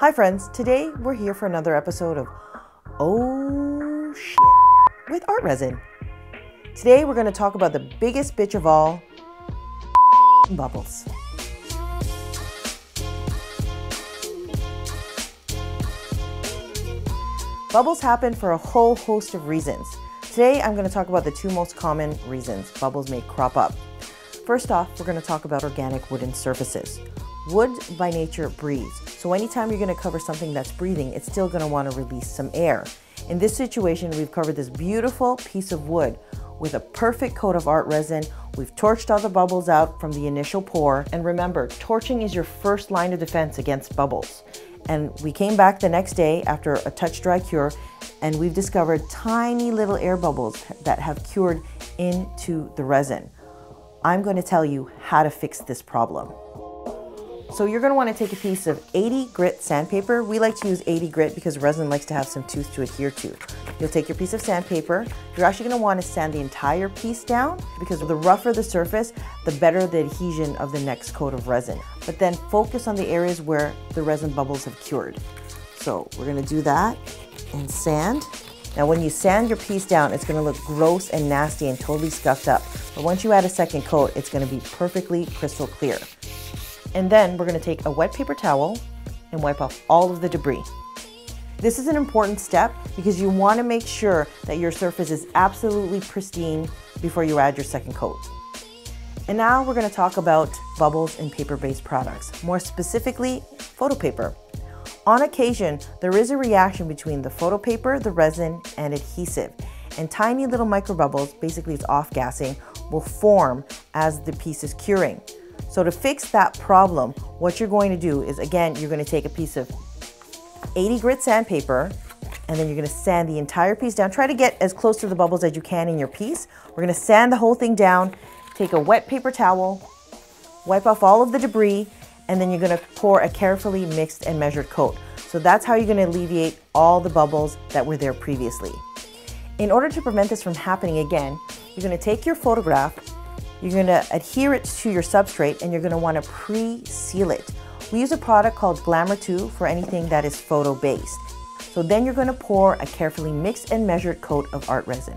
Hi, friends. Today we're here for another episode of Oh Shit with ArtResin. Today we're going to talk about the biggest bitch of all bubbles. Bubbles happen for a whole host of reasons. Today I'm going to talk about the two most common reasons bubbles may crop up. First off, we're going to talk about organic wooden surfaces. Wood by nature breathes, so anytime you're going to cover something that's breathing, it's still going to want to release some air. In this situation, we've covered this beautiful piece of wood with a perfect coat of ArtResin. We've torched all the bubbles out from the initial pour. And remember, torching is your first line of defense against bubbles. And we came back the next day after a touch dry cure and we've discovered tiny little air bubbles that have cured into the resin. I'm going to tell you how to fix this problem. So you're going to want to take a piece of 80 grit sandpaper. We like to use 80 grit because resin likes to have some tooth to adhere to. You'll take your piece of sandpaper. You're actually going to want to sand the entire piece down because the rougher the surface, the better the adhesion of the next coat of resin. But then focus on the areas where the resin bubbles have cured. So we're going to do that and sand. Now when you sand your piece down, it's gonna look gross and nasty and totally scuffed up. But once you add a second coat, it's gonna be perfectly crystal clear. And then we're gonna take a wet paper towel and wipe off all of the debris. This is an important step because you wanna make sure that your surface is absolutely pristine before you add your second coat. And now we're gonna talk about bubbles in paper-based products, more specifically photo paper. On occasion, there is a reaction between the photo paper, the resin, and adhesive. And tiny little microbubbles, basically it's off-gassing, will form as the piece is curing. So to fix that problem, what you're going to do is, again, you're going to take a piece of 80 grit sandpaper, and then you're going to sand the entire piece down. Try to get as close to the bubbles as you can in your piece. We're going to sand the whole thing down, take a wet paper towel, wipe off all of the debris, and then you're gonna pour a carefully mixed and measured coat. So that's how you're gonna alleviate all the bubbles that were there previously. In order to prevent this from happening again, you're gonna take your photograph, you're gonna adhere it to your substrate, and you're gonna wanna pre-seal it. We use a product called Glamour 2 for anything that is photo-based. So then you're gonna pour a carefully mixed and measured coat of ArtResin.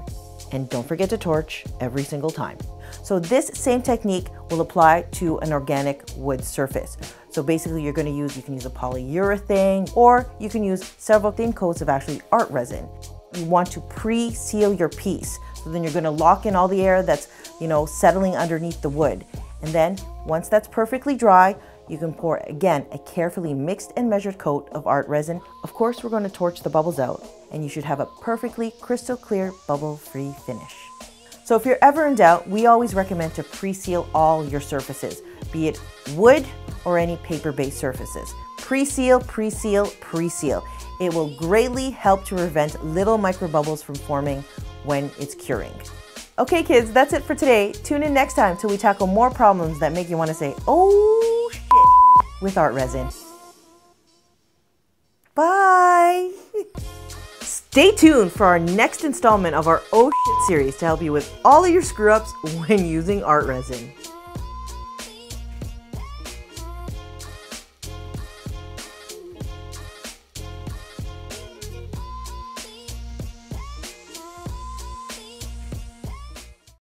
And don't forget to torch every single time. So this same technique will apply to an organic wood surface. So basically you're gonna use, you can use a polyurethane or you can use several thin coats of actually ArtResin. You want to pre-seal your piece. So then you're gonna lock in all the air that's, you know, settling underneath the wood. And then once that's perfectly dry, you can pour again a carefully mixed and measured coat of ArtResin. Of course, we're going to torch the bubbles out and you should have a perfectly crystal clear bubble free finish. So if you're ever in doubt, we always recommend to pre-seal all your surfaces, be it wood or any paper-based surfaces. Pre-seal, pre-seal, pre-seal. It will greatly help to prevent little micro bubbles from forming when it's curing. Okay kids, that's it for today. Tune in next time till we tackle more problems that make you want to say, oh shit, with ArtResin. Bye! Stay tuned for our next installment of our Oh Shit series to help you with all of your screw ups when using ArtResin.